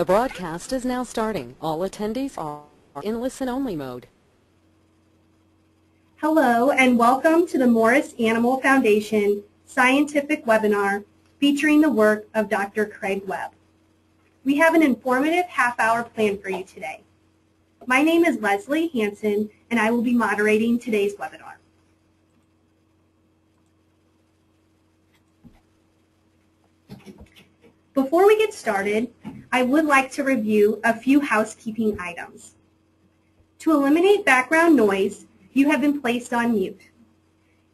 The broadcast is now starting. All attendees are in listen-only mode. Hello and welcome to the Morris Animal Foundation scientific webinar featuring the work of Dr. Craig Webb. We have an informative half-hour plan for you today. My name is Leslie Hanson and I will be moderating today's webinar. Before we get started, I would like to review a few housekeeping items. To eliminate background noise, you have been placed on mute.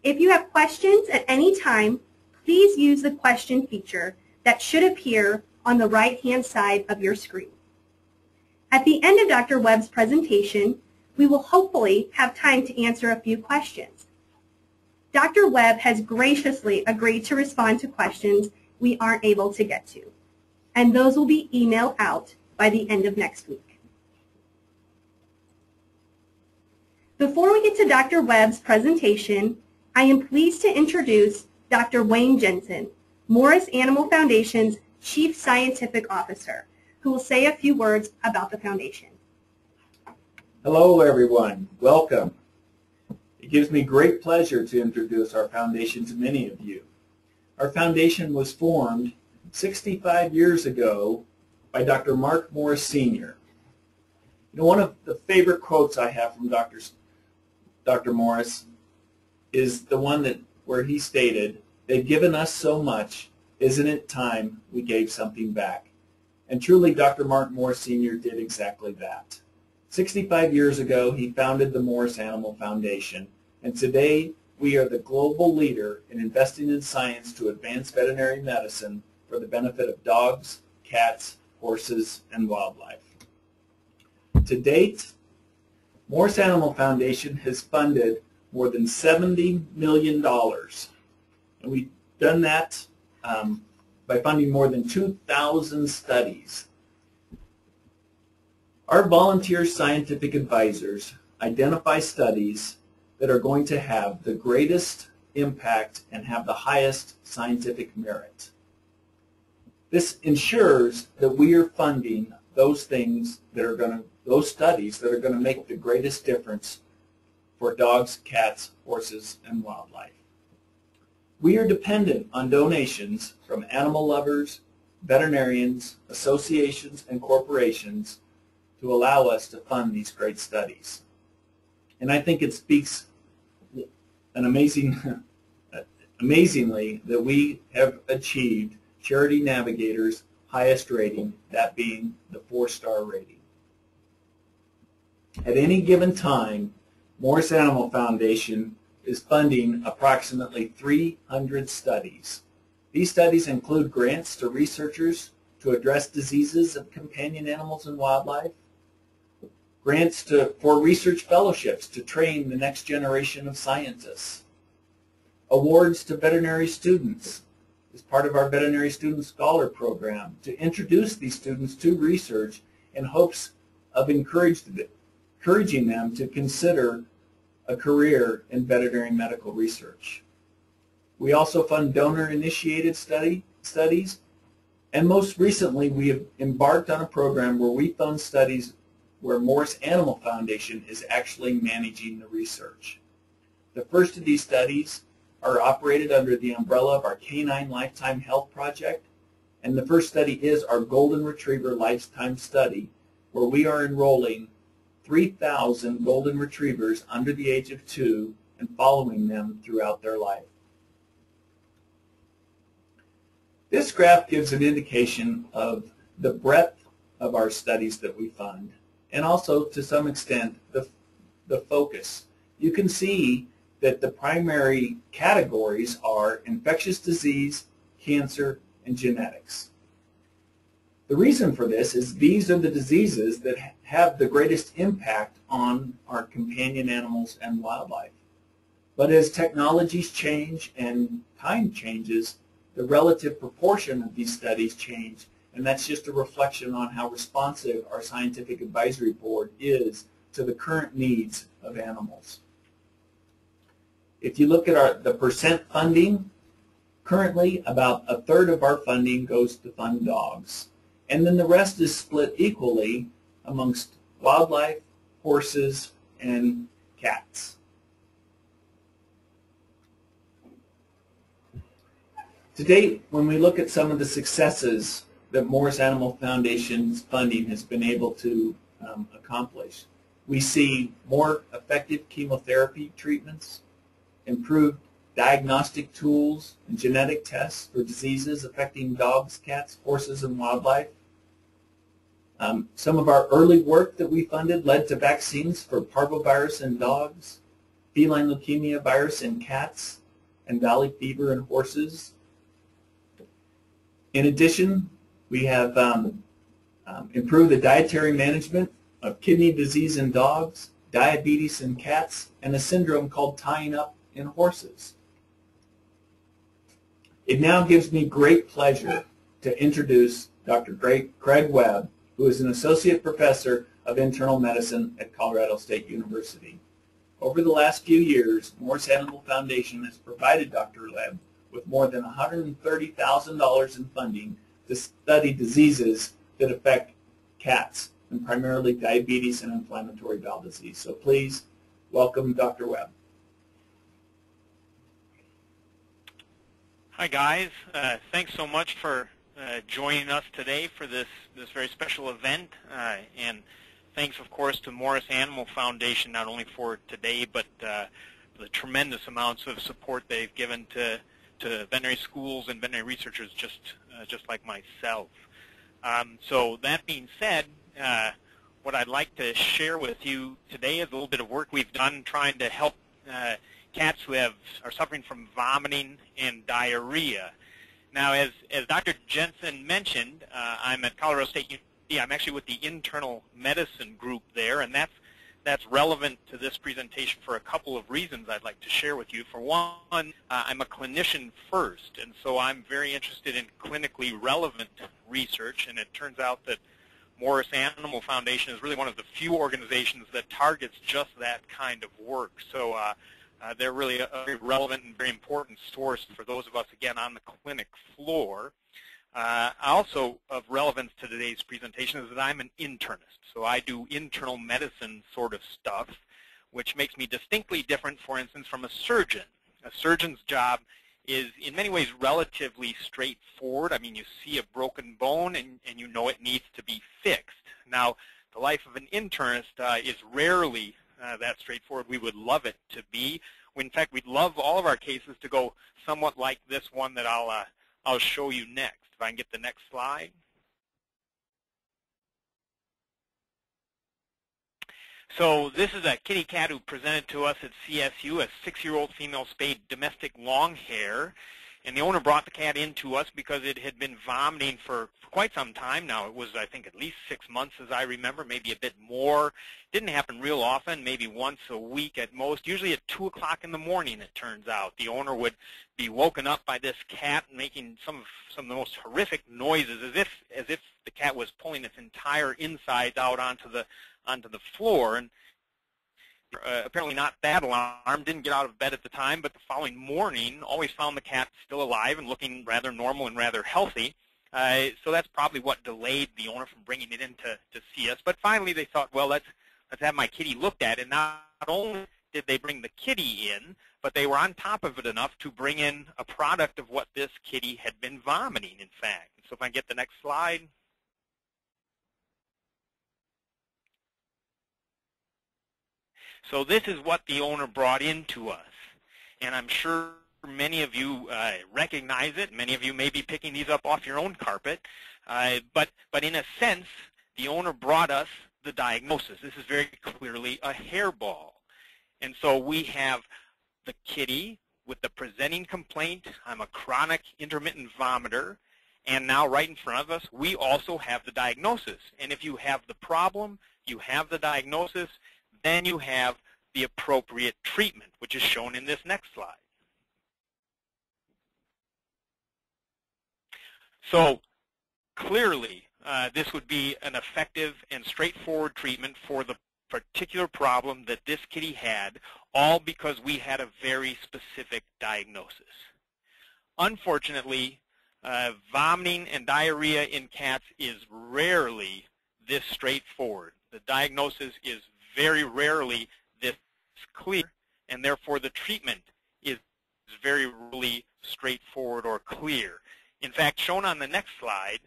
If you have questions at any time, please use the question feature that should appear on the right-hand side of your screen. At the end of Dr. Webb's presentation, we will hopefully have time to answer a few questions. Dr. Webb has graciously agreed to respond to questions we aren't able to get to. And those will be emailed out by the end of next week. Before we get to Dr. Webb's presentation, I am pleased to introduce Dr. Wayne Jensen, Morris Animal Foundation's Chief Scientific Officer, who will say a few words about the foundation. Hello everyone, welcome. It gives me great pleasure to introduce our foundation to many of you. Our foundation was formed 65 years ago by Dr. Mark Morris Sr. You know, one of the favorite quotes I have from Dr. Dr. Morris is the one that where he stated, they've given us so much, isn't it time we gave something back? And truly, Dr. Mark Morris Sr. did exactly that. 65 years ago, he founded the Morris Animal Foundation, and today we are the global leader in investing in science to advance veterinary medicine for the benefit of dogs, cats, horses, and wildlife. To date, Morris Animal Foundation has funded more than $70 million. And we've done that um, by funding more than 2,000 studies. Our volunteer scientific advisors identify studies that are going to have the greatest impact and have the highest scientific merit. This ensures that we are funding those things that are going to, those studies that are going to make the greatest difference for dogs, cats, horses, and wildlife. We are dependent on donations from animal lovers, veterinarians, associations, and corporations to allow us to fund these great studies. And I think it speaks an amazing, amazingly that we have achieved Charity Navigator's highest rating, that being the four-star rating. At any given time, Morris Animal Foundation is funding approximately 300 studies. These studies include grants to researchers to address diseases of companion animals and wildlife, grants to, for research fellowships to train the next generation of scientists, awards to veterinary students as part of our veterinary student scholar program to introduce these students to research in hopes of encouraging them to consider a career in veterinary medical research. We also fund donor-initiated study, studies, and most recently we have embarked on a program where we fund studies where Morris Animal Foundation is actually managing the research. The first of these studies are operated under the umbrella of our Canine Lifetime Health Project, and the first study is our Golden Retriever Lifetime Study, where we are enrolling 3,000 Golden Retrievers under the age of two and following them throughout their life. This graph gives an indication of the breadth of our studies that we fund and also to some extent the, the focus. You can see that the primary categories are infectious disease, cancer, and genetics. The reason for this is these are the diseases that have the greatest impact on our companion animals and wildlife. But as technologies change and time changes, the relative proportion of these studies change and that's just a reflection on how responsive our scientific advisory board is to the current needs of animals. If you look at our, the percent funding, currently about a third of our funding goes to fund dogs. and then the rest is split equally amongst wildlife, horses, and cats. To date, when we look at some of the successes that Morris Animal Foundation's funding has been able to um, accomplish, we see more effective chemotherapy treatments, improved diagnostic tools and genetic tests for diseases affecting dogs, cats, horses, and wildlife. Um, some of our early work that we funded led to vaccines for parvovirus in dogs, feline leukemia virus in cats, and valley fever in horses. In addition, we have um, um, improved the dietary management of kidney disease in dogs, diabetes in cats, and a syndrome called tying up in horses. It now gives me great pleasure to introduce Dr. Craig Webb, who is an associate professor of internal medicine at Colorado State University. Over the last few years, Morris Animal Foundation has provided Dr. Webb with more than $130,000 in funding to study diseases that affect cats, and primarily diabetes and inflammatory bowel disease. So please welcome Dr. Webb. Hi guys, uh, thanks so much for uh, joining us today for this, this very special event. Uh, and thanks of course to Morris Animal Foundation not only for today but uh, the tremendous amounts of support they've given to, to veterinary schools and veterinary researchers just, uh, just like myself. Um, so that being said, uh, what I'd like to share with you today is a little bit of work we've done trying to help cats who have are suffering from vomiting and diarrhea. Now, as, as Dr. Jensen mentioned, uh, I'm at Colorado State University. I'm actually with the internal medicine group there, and that's, that's relevant to this presentation for a couple of reasons I'd like to share with you. For one, uh, I'm a clinician first, and so I'm very interested in clinically relevant research, and it turns out that Morris Animal Foundation is really one of the few organizations that targets just that kind of work. So uh, uh, they're really a, very relevant and very important source for those of us, again, on the clinic floor. Uh, also of relevance to today's presentation is that I'm an internist. So I do internal medicine sort of stuff, which makes me distinctly different, for instance, from a surgeon. A surgeon's job is in many ways relatively straightforward. I mean, you see a broken bone and, and you know it needs to be fixed. Now, the life of an internist uh, is rarely uh, that straightforward. We would love it to be. In fact, we'd love all of our cases to go somewhat like this one that I'll, uh, I'll show you next. If I can get the next slide. So this is a kitty cat who presented to us at CSU, a six-year-old female spayed domestic long hair. And the owner brought the cat in to us because it had been vomiting for, for quite some time now. It was, I think, at least six months as I remember, maybe a bit more. Didn't happen real often, maybe once a week at most. Usually at 2 o'clock in the morning, it turns out. The owner would be woken up by this cat making some of, some of the most horrific noises as if, as if the cat was pulling its entire insides out onto the, onto the floor. And uh, apparently not that alarmed, didn't get out of bed at the time, but the following morning always found the cat still alive and looking rather normal and rather healthy. Uh, so that's probably what delayed the owner from bringing it in to, to see us. But finally they thought, well, let's, let's have my kitty looked at. And not only did they bring the kitty in, but they were on top of it enough to bring in a product of what this kitty had been vomiting, in fact. So if I get the next slide. So this is what the owner brought into us. And I'm sure many of you uh, recognize it. Many of you may be picking these up off your own carpet. Uh, but, but in a sense, the owner brought us the diagnosis. This is very clearly a hairball. And so we have the kitty with the presenting complaint. I'm a chronic intermittent vomiter. And now right in front of us, we also have the diagnosis. And if you have the problem, you have the diagnosis, then you have the appropriate treatment, which is shown in this next slide. So clearly, uh, this would be an effective and straightforward treatment for the particular problem that this kitty had, all because we had a very specific diagnosis. Unfortunately, uh, vomiting and diarrhea in cats is rarely this straightforward. The diagnosis is very rarely this is clear, and therefore the treatment is very rarely straightforward or clear. In fact, shown on the next slide,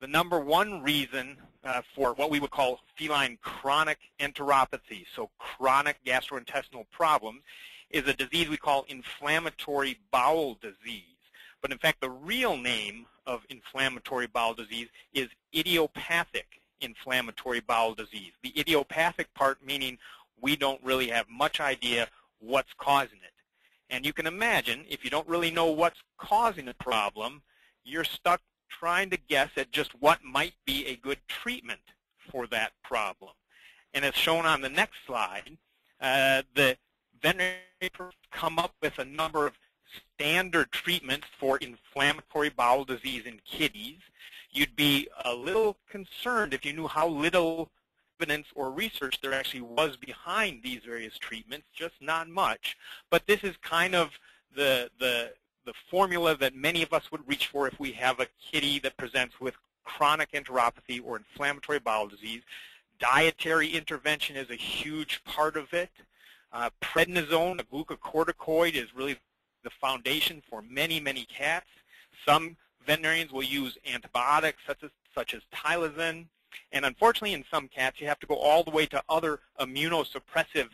the number one reason uh, for what we would call feline chronic enteropathy, so chronic gastrointestinal problems, is a disease we call inflammatory bowel disease. But in fact, the real name of inflammatory bowel disease is idiopathic inflammatory bowel disease. The idiopathic part meaning we don't really have much idea what's causing it. And you can imagine, if you don't really know what's causing the problem, you're stuck trying to guess at just what might be a good treatment for that problem. And as shown on the next slide, uh, the veterinary come up with a number of standard treatments for inflammatory bowel disease in kitties. You'd be a little concerned if you knew how little evidence or research there actually was behind these various treatments, just not much. But this is kind of the, the, the formula that many of us would reach for if we have a kitty that presents with chronic enteropathy or inflammatory bowel disease. Dietary intervention is a huge part of it. Uh, prednisone, a glucocorticoid, is really the foundation for many, many cats. Some veterinarians will use antibiotics such as, such as Tylosin. And unfortunately, in some cats, you have to go all the way to other immunosuppressive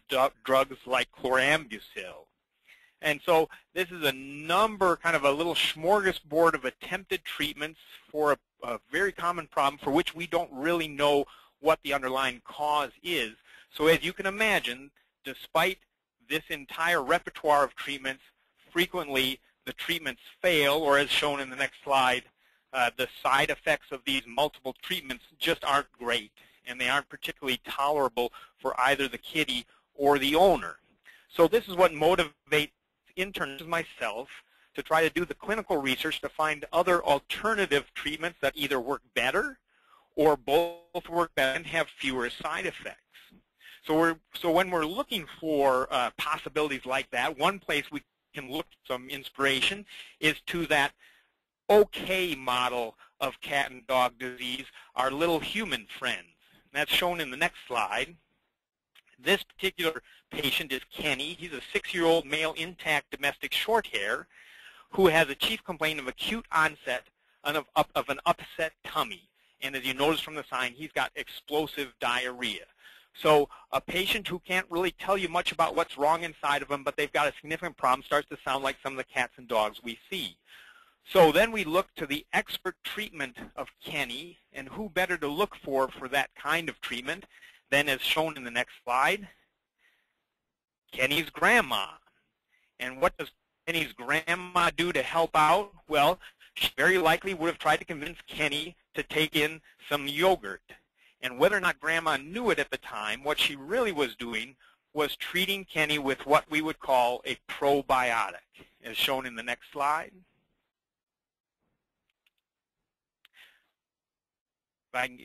drugs like chlorambucil. And so this is a number, kind of a little smorgasbord of attempted treatments for a, a very common problem for which we don't really know what the underlying cause is. So as you can imagine, despite this entire repertoire of treatments, frequently the treatments fail, or as shown in the next slide, uh, the side effects of these multiple treatments just aren't great, and they aren't particularly tolerable for either the kitty or the owner. So this is what motivates interns myself to try to do the clinical research to find other alternative treatments that either work better or both work better and have fewer side effects. So, so when we're looking for uh, possibilities like that, one place we can look for some inspiration is to that okay model of cat and dog disease, our little human friends. And that's shown in the next slide. This particular patient is Kenny. He's a six-year-old male intact domestic short hair who has a chief complaint of acute onset of, of an upset tummy. And as you notice from the sign, he's got explosive diarrhea. So a patient who can't really tell you much about what's wrong inside of them, but they've got a significant problem, starts to sound like some of the cats and dogs we see. So then we look to the expert treatment of Kenny, and who better to look for for that kind of treatment than as shown in the next slide, Kenny's grandma. And what does Kenny's grandma do to help out? Well, she very likely would have tried to convince Kenny to take in some yogurt. And whether or not Grandma knew it at the time, what she really was doing was treating Kenny with what we would call a probiotic, as shown in the next slide. If I can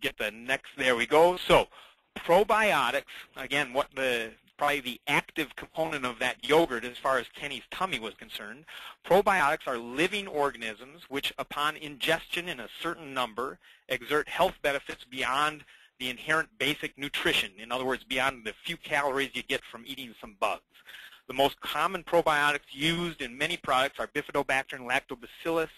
get the next, there we go. So probiotics, again, what the probably the active component of that yogurt as far as Kenny's tummy was concerned. Probiotics are living organisms which, upon ingestion in a certain number, exert health benefits beyond the inherent basic nutrition. In other words, beyond the few calories you get from eating some bugs. The most common probiotics used in many products are Bifidobacter and Lactobacillus.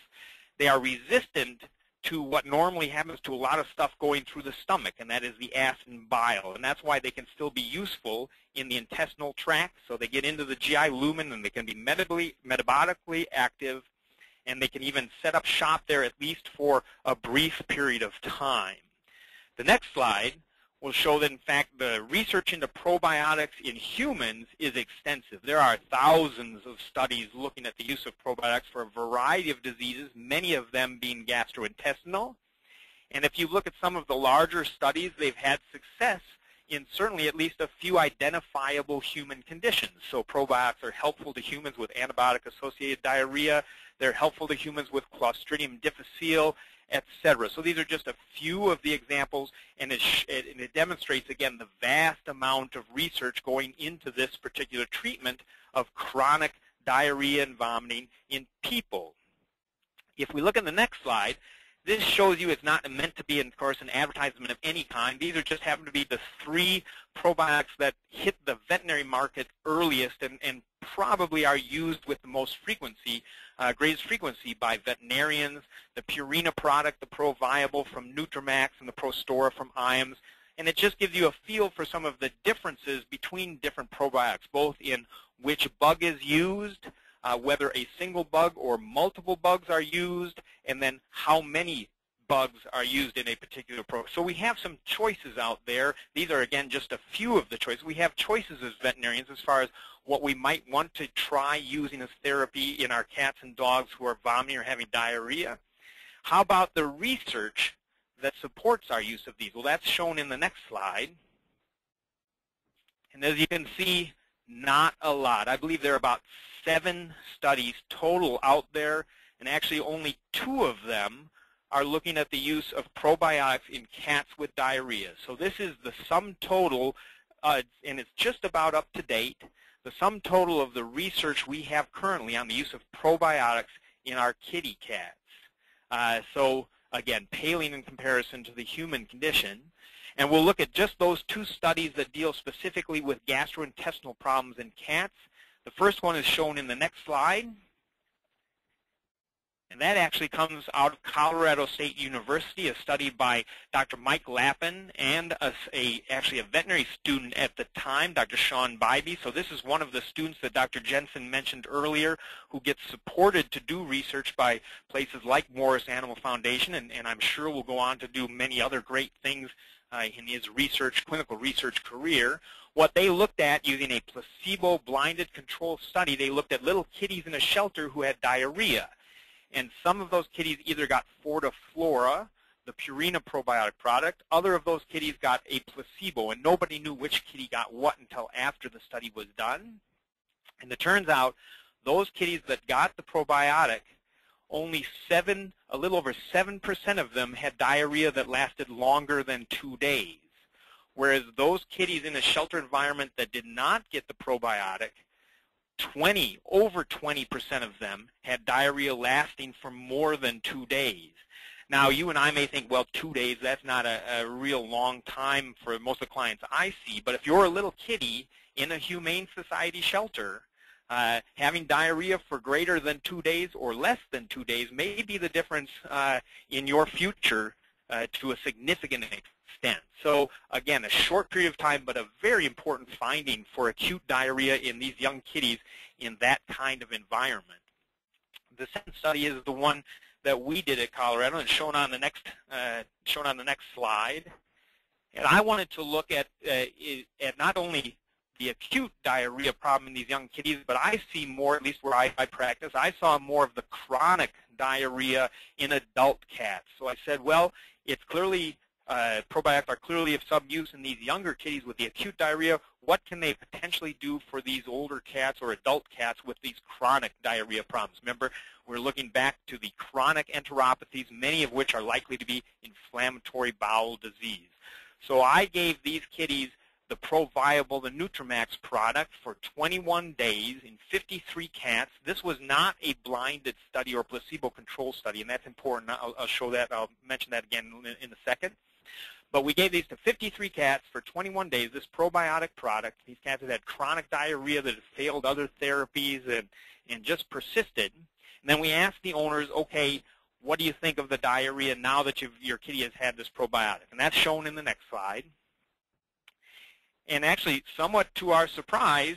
They are resistant to what normally happens to a lot of stuff going through the stomach, and that is the acid and bile. And that's why they can still be useful in the intestinal tract. So they get into the GI lumen, and they can be metably, metabolically active, and they can even set up shop there at least for a brief period of time. The next slide will show that, in fact, the research into probiotics in humans is extensive. There are thousands of studies looking at the use of probiotics for a variety of diseases, many of them being gastrointestinal. And if you look at some of the larger studies, they've had success in certainly at least a few identifiable human conditions. So probiotics are helpful to humans with antibiotic-associated diarrhea. They're helpful to humans with Clostridium difficile etc. So these are just a few of the examples, and it, and it demonstrates, again, the vast amount of research going into this particular treatment of chronic diarrhea and vomiting in people. If we look at the next slide, this shows you it's not meant to be, of course, an advertisement of any kind. These are just happen to be the three probiotics that hit the veterinary market earliest and, and probably are used with the most frequency, uh, greatest frequency by veterinarians. The Purina product, the ProViable from Nutramax, and the ProStora from IAMS. And it just gives you a feel for some of the differences between different probiotics, both in which bug is used, uh, whether a single bug or multiple bugs are used, and then how many bugs are used in a particular program. So we have some choices out there. These are, again, just a few of the choices. We have choices as veterinarians as far as what we might want to try using as therapy in our cats and dogs who are vomiting or having diarrhea. How about the research that supports our use of these? Well, that's shown in the next slide. And as you can see, not a lot. I believe there are about seven studies total out there, and actually only two of them are looking at the use of probiotics in cats with diarrhea. So this is the sum total, uh, and it's just about up to date, the sum total of the research we have currently on the use of probiotics in our kitty cats. Uh, so again, paling in comparison to the human condition. And we'll look at just those two studies that deal specifically with gastrointestinal problems in cats. The first one is shown in the next slide. And that actually comes out of Colorado State University, a study by Dr. Mike Lappin and a, a, actually a veterinary student at the time, Dr. Sean Bybee. So this is one of the students that Dr. Jensen mentioned earlier who gets supported to do research by places like Morris Animal Foundation, and, and I'm sure will go on to do many other great things uh, in his research, clinical research career. What they looked at using a placebo-blinded control study, they looked at little kitties in a shelter who had diarrhea. And some of those kitties either got Fortiflora, the Purina probiotic product. Other of those kitties got a placebo, and nobody knew which kitty got what until after the study was done. And it turns out those kitties that got the probiotic, only seven, a little over 7% of them had diarrhea that lasted longer than two days. Whereas those kitties in a shelter environment that did not get the probiotic 20, over 20% of them had diarrhea lasting for more than two days. Now, you and I may think, well, two days, that's not a, a, real long time for most of the clients I see. But if you're a little kitty in a Humane Society shelter, uh, having diarrhea for greater than two days or less than two days may be the difference uh, in your future uh, to a significant extent. So again, a short period of time, but a very important finding for acute diarrhea in these young kitties in that kind of environment. The second study is the one that we did at Colorado, and shown on the next uh, shown on the next slide. And I wanted to look at uh, at not only the acute diarrhea problem in these young kitties, but I see more, at least where I, I practice, I saw more of the chronic diarrhea in adult cats. So I said, well, it's clearly uh, probiotics are clearly of some use in these younger kitties with the acute diarrhea. What can they potentially do for these older cats or adult cats with these chronic diarrhea problems? Remember, we're looking back to the chronic enteropathies, many of which are likely to be inflammatory bowel disease. So I gave these kitties the ProViable, the Nutramax product for 21 days in 53 cats. This was not a blinded study or placebo control study, and that's important. I'll, I'll show that. I'll mention that again in, in a second. But we gave these to 53 cats for 21 days, this probiotic product. These cats had chronic diarrhea that had failed other therapies and, and just persisted. And then we asked the owners, okay, what do you think of the diarrhea now that your kitty has had this probiotic? And that's shown in the next slide. And actually, somewhat to our surprise,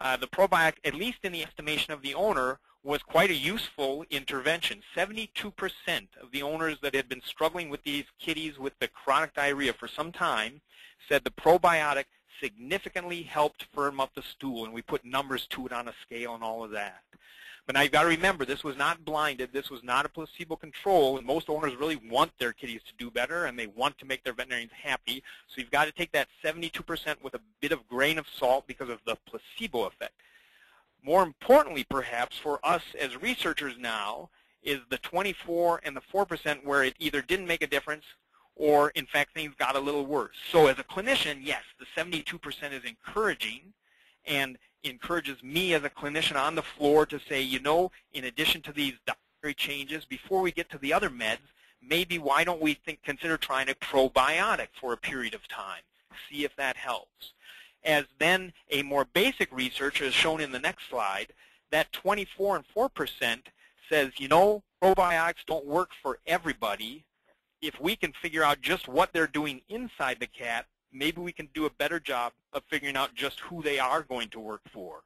uh, the probiotic, at least in the estimation of the owner, was quite a useful intervention. 72% of the owners that had been struggling with these kitties with the chronic diarrhea for some time said the probiotic significantly helped firm up the stool, and we put numbers to it on a scale and all of that. But now you've got to remember, this was not blinded. This was not a placebo control, and most owners really want their kitties to do better, and they want to make their veterinarians happy. So you've got to take that 72% with a bit of grain of salt because of the placebo effect. More importantly, perhaps, for us as researchers now, is the 24 and the 4% where it either didn't make a difference or, in fact, things got a little worse. So as a clinician, yes, the 72% is encouraging, and encourages me as a clinician on the floor to say, you know, in addition to these dietary changes before we get to the other meds, maybe why don't we think, consider trying a probiotic for a period of time, see if that helps. As then a more basic research, as shown in the next slide, that 24 and 4% says, you know, probiotics don't work for everybody. If we can figure out just what they're doing inside the cat, maybe we can do a better job of figuring out just who they are going to work for.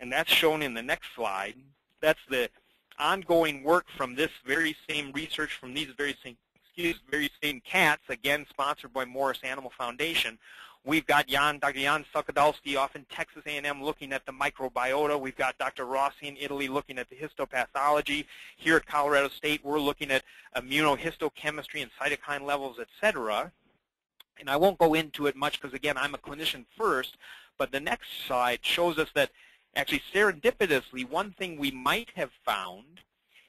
And that's shown in the next slide. That's the ongoing work from this very same research from these very same, excuse, very same cats, again sponsored by Morris Animal Foundation. We've got Jan, Dr. Jan Suchodolski off in Texas A&M looking at the microbiota. We've got Dr. Rossi in Italy looking at the histopathology. Here at Colorado State, we're looking at immunohistochemistry and cytokine levels, et cetera. And I won't go into it much because, again, I'm a clinician first, but the next slide shows us that actually serendipitously, one thing we might have found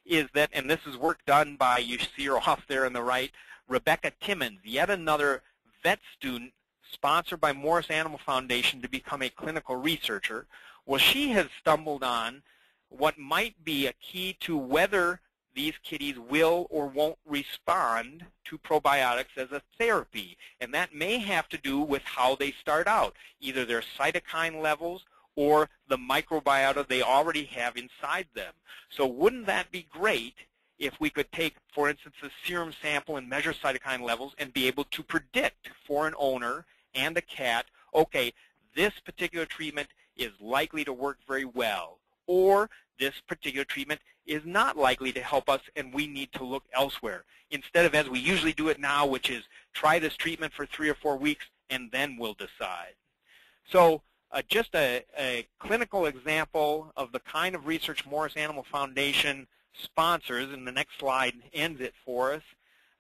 is that, and this is work done by, you see her off there on the right, Rebecca Timmons, yet another vet student sponsored by Morris Animal Foundation to become a clinical researcher. Well, she has stumbled on what might be a key to whether these kitties will or won't respond to probiotics as a therapy. And that may have to do with how they start out, either their cytokine levels or the microbiota they already have inside them. So wouldn't that be great if we could take, for instance, a serum sample and measure cytokine levels and be able to predict for an owner and a cat, okay, this particular treatment is likely to work very well, or this particular treatment is not likely to help us and we need to look elsewhere. Instead of as we usually do it now, which is try this treatment for three or four weeks and then we'll decide. So uh, just a, a, clinical example of the kind of research Morris Animal Foundation sponsors, and the next slide ends it for us,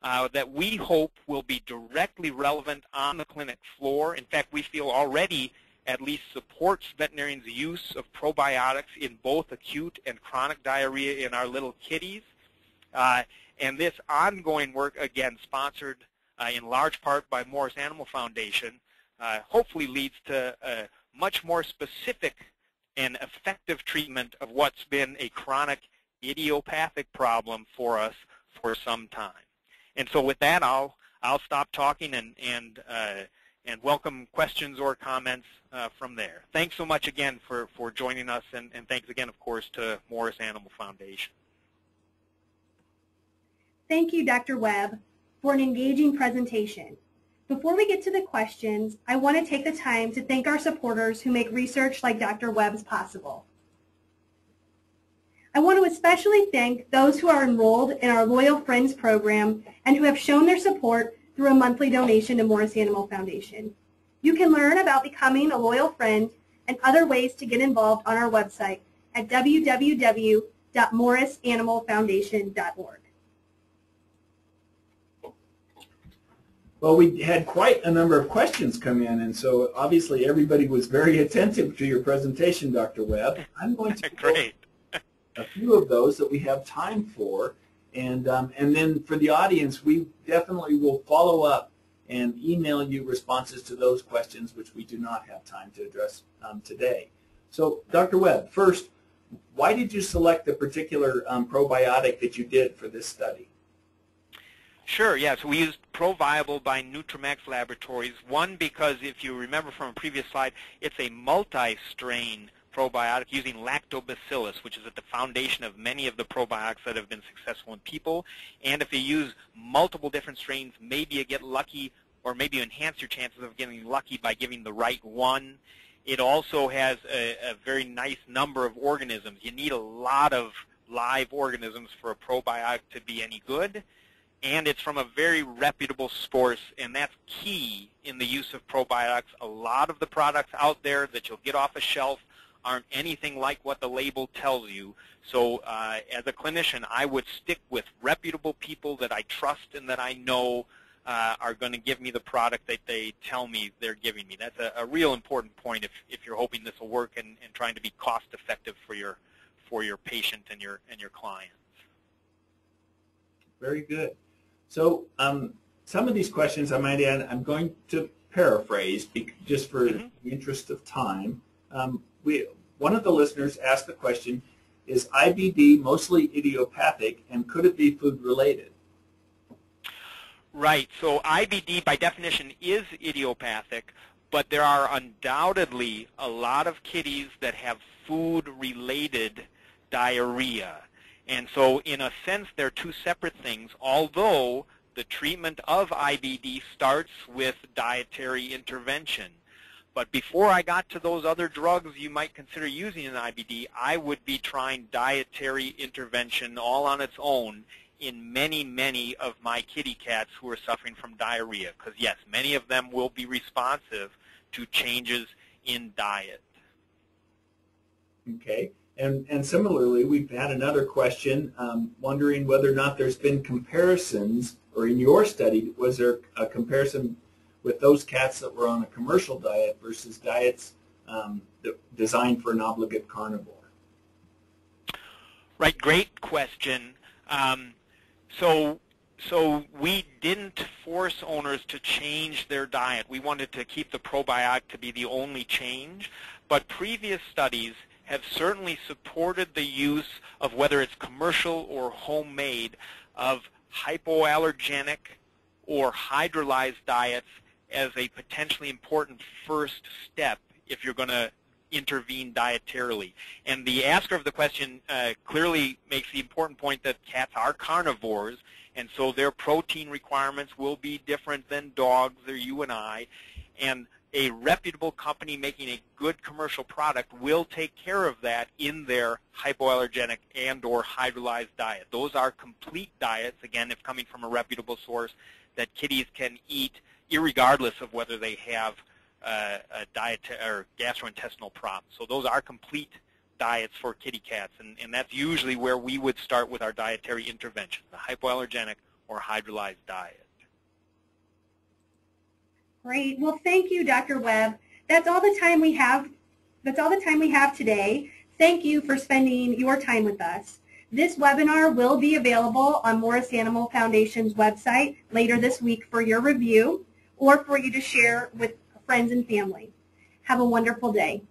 uh, that we hope will be directly relevant on the clinic floor. In fact, we feel already at least supports veterinarians' use of probiotics in both acute and chronic diarrhea in our little kitties. Uh, and this ongoing work, again, sponsored uh, in large part by Morris Animal Foundation, uh, hopefully leads to a much more specific and effective treatment of what's been a chronic idiopathic problem for us for some time. And so with that, I'll I'll stop talking and and uh, and welcome questions or comments uh, from there. Thanks so much again for, for joining us, and, and thanks again, of course, to Morris Animal Foundation. Thank you, Dr. Webb, for an engaging presentation. Before we get to the questions, I want to take the time to thank our supporters who make research like Dr. Webb's possible. I want to especially thank those who are enrolled in our Loyal Friends program and who have shown their support through a monthly donation to Morris Animal Foundation. You can learn about becoming a loyal friend and other ways to get involved on our website at www.morrisanimalfoundation.org. Well, we had quite a number of questions come in, and so obviously everybody was very attentive to your presentation, Dr. Webb. I'm going to Great. a few of those that we have time for. And, um, and then for the audience, we definitely will follow up and email you responses to those questions which we do not have time to address um, today. So Dr. Webb, first, why did you select the particular um, probiotic that you did for this study? Sure, yes. Yeah, so we used ProViable by Nutramax Laboratories. One, because if you remember from a previous slide, it's a multi-strain probiotic using lactobacillus, which is at the foundation of many of the probiotics that have been successful in people. And if you use multiple different strains, maybe you get lucky or maybe you enhance your chances of getting lucky by giving the right one. It also has a, a very nice number of organisms. You need a lot of live organisms for a probiotic to be any good and it's from a very reputable source, and that's key in the use of probiotics. A lot of the products out there that you'll get off a shelf aren't anything like what the label tells you. So uh, as a clinician, I would stick with reputable people that I trust and that I know uh, are going to give me the product that they tell me they're giving me. That's a, a real important point if, if you're hoping this will work and, and trying to be cost effective for your for your patient and your and your clients. Very good. So um, some of these questions I might add, I'm going to paraphrase just for mm -hmm. the interest of time. Um, we, one of the listeners asked the question, Is IBD mostly idiopathic and could it be food related? Right. So IBD by definition is idiopathic, but there are undoubtedly a lot of kitties that have food-related diarrhea. And so in a sense, they're two separate things, although the treatment of IBD starts with dietary intervention. But before I got to those other drugs you might consider using in IBD, I would be trying dietary intervention all on its own in many, many of my kitty cats who are suffering from diarrhea. Because yes, many of them will be responsive to changes in diet. Okay. And, and similarly, we've had another question um, wondering whether or not there's been comparisons, or in your study, was there a comparison with those cats that were on a commercial diet versus diets um, designed for an obligate carnivore? Right, great question. Um, so, so we didn't force owners to change their diet. We wanted to keep the probiotic to be the only change, but previous studies have certainly supported the use of whether it's commercial or homemade of hypoallergenic or hydrolyzed diets as a potentially important first step if you're going to intervene dietarily. And the asker of the question uh, clearly makes the important point that cats are carnivores, and so their protein requirements will be different than dogs or you and I. And a reputable company making a good commercial product will take care of that in their hypoallergenic and or hydrolyzed diet. Those are complete diets, again, if coming from a reputable source, that kitties can eat regardless of whether they have uh, a diet or gastrointestinal problem. So those are complete diets for kitty cats, and, and that's usually where we would start with our dietary intervention, the hypoallergenic or hydrolyzed diet. Great. Well, thank you, Dr. Webb. That's all the time we have. That's all the time we have today. Thank you for spending your time with us. This webinar will be available on Morris Animal Foundation's website later this week for your review or for you to share with friends and family. Have a wonderful day.